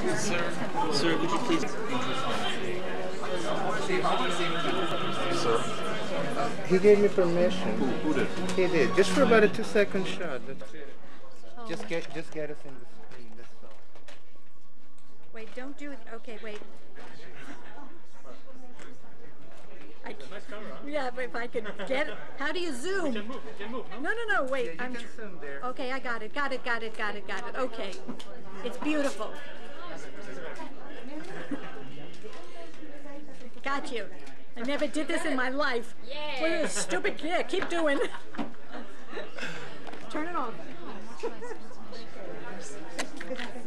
Sir, sir, would you please? Sir? He gave me permission. Who, who did? He did. Just for about a two second shot. That's it. Just get just get us in the screen. That's all. Wait, don't do it. Okay, wait. I can't- yeah, but if I could get it. How do you zoom? No, no, no, wait. Yeah, I'm zoom there. Okay, I got it, got it, got it, got it, got it. Okay. It's beautiful. Got you. I never did this in my life. Yeah. What a stupid, yeah, keep doing. Turn it off.